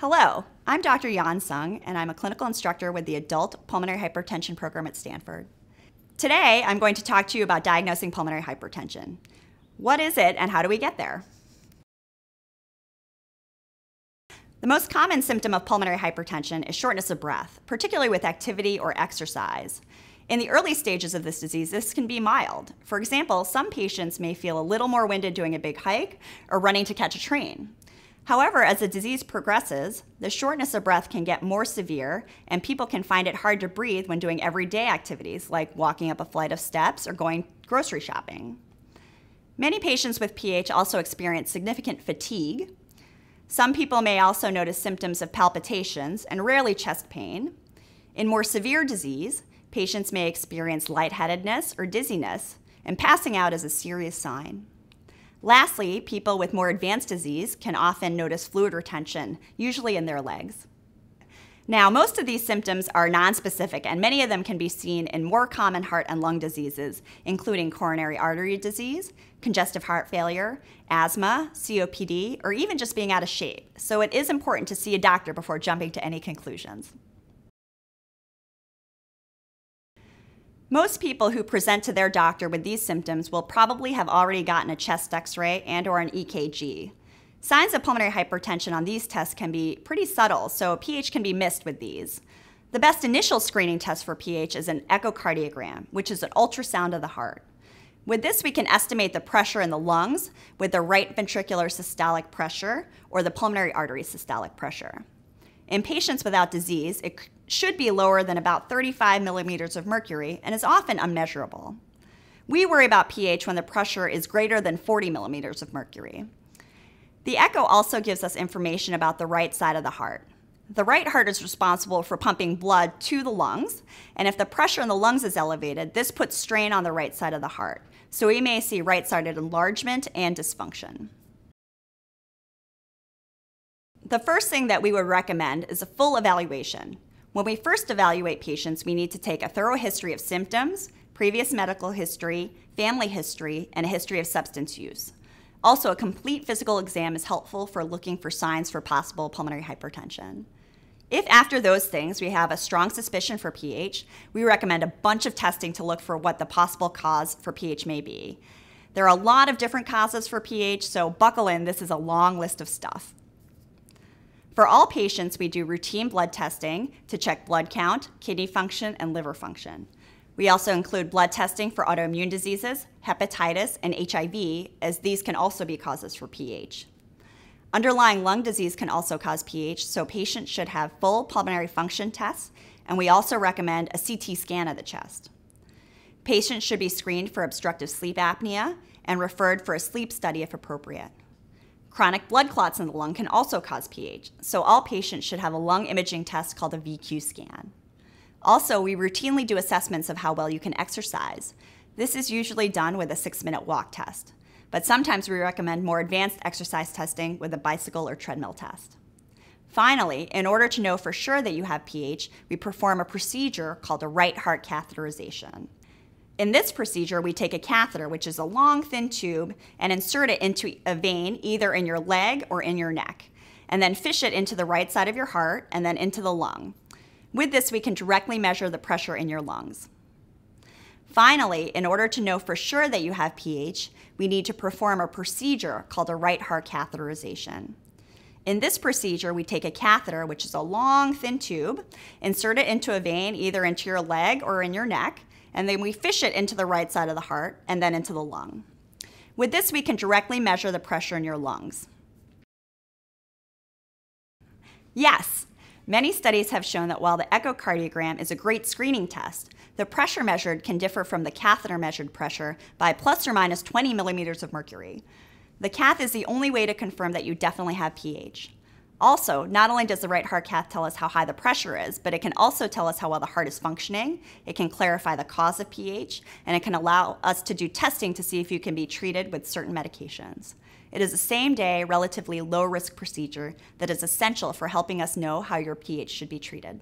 Hello, I'm Dr. Yon Sung, and I'm a clinical instructor with the Adult Pulmonary Hypertension Program at Stanford. Today, I'm going to talk to you about diagnosing pulmonary hypertension. What is it, and how do we get there? The most common symptom of pulmonary hypertension is shortness of breath, particularly with activity or exercise. In the early stages of this disease, this can be mild. For example, some patients may feel a little more winded doing a big hike or running to catch a train. However, as the disease progresses, the shortness of breath can get more severe, and people can find it hard to breathe when doing everyday activities like walking up a flight of steps or going grocery shopping. Many patients with PH also experience significant fatigue. Some people may also notice symptoms of palpitations and rarely chest pain. In more severe disease, patients may experience lightheadedness or dizziness, and passing out is a serious sign. Lastly, people with more advanced disease can often notice fluid retention, usually in their legs. Now, most of these symptoms are nonspecific, and many of them can be seen in more common heart and lung diseases, including coronary artery disease, congestive heart failure, asthma, COPD, or even just being out of shape. So it is important to see a doctor before jumping to any conclusions. Most people who present to their doctor with these symptoms will probably have already gotten a chest x-ray and or an EKG. Signs of pulmonary hypertension on these tests can be pretty subtle, so PH can be missed with these. The best initial screening test for PH is an echocardiogram, which is an ultrasound of the heart. With this, we can estimate the pressure in the lungs with the right ventricular systolic pressure or the pulmonary artery systolic pressure. In patients without disease, it should be lower than about 35 millimeters of mercury and is often unmeasurable. We worry about PH when the pressure is greater than 40 millimeters of mercury. The echo also gives us information about the right side of the heart. The right heart is responsible for pumping blood to the lungs, and if the pressure in the lungs is elevated, this puts strain on the right side of the heart. So we may see right-sided enlargement and dysfunction. The first thing that we would recommend is a full evaluation. When we first evaluate patients, we need to take a thorough history of symptoms, previous medical history, family history, and a history of substance use. Also, a complete physical exam is helpful for looking for signs for possible pulmonary hypertension. If after those things we have a strong suspicion for PH, we recommend a bunch of testing to look for what the possible cause for PH may be. There are a lot of different causes for PH, so buckle in, this is a long list of stuff. For all patients, we do routine blood testing to check blood count, kidney function, and liver function. We also include blood testing for autoimmune diseases, hepatitis, and HIV, as these can also be causes for PH. Underlying lung disease can also cause PH, so patients should have full pulmonary function tests, and we also recommend a CT scan of the chest. Patients should be screened for obstructive sleep apnea and referred for a sleep study if appropriate. Chronic blood clots in the lung can also cause PH, so all patients should have a lung imaging test called a VQ scan. Also, we routinely do assessments of how well you can exercise. This is usually done with a six minute walk test, but sometimes we recommend more advanced exercise testing with a bicycle or treadmill test. Finally, in order to know for sure that you have PH, we perform a procedure called a right heart catheterization. In this procedure, we take a catheter, which is a long, thin tube, and insert it into a vein either in your leg or in your neck, and then fish it into the right side of your heart and then into the lung. With this, we can directly measure the pressure in your lungs. Finally, in order to know for sure that you have PH, we need to perform a procedure called a right heart catheterization. In this procedure, we take a catheter, which is a long, thin tube, insert it into a vein either into your leg or in your neck, and then we fish it into the right side of the heart and then into the lung. With this, we can directly measure the pressure in your lungs. Yes, many studies have shown that while the echocardiogram is a great screening test, the pressure measured can differ from the catheter measured pressure by plus or minus 20 millimeters of mercury. The cath is the only way to confirm that you definitely have PH. Also, not only does the right heart cath tell us how high the pressure is, but it can also tell us how well the heart is functioning, it can clarify the cause of PH, and it can allow us to do testing to see if you can be treated with certain medications. It is a same day, relatively low risk procedure that is essential for helping us know how your PH should be treated.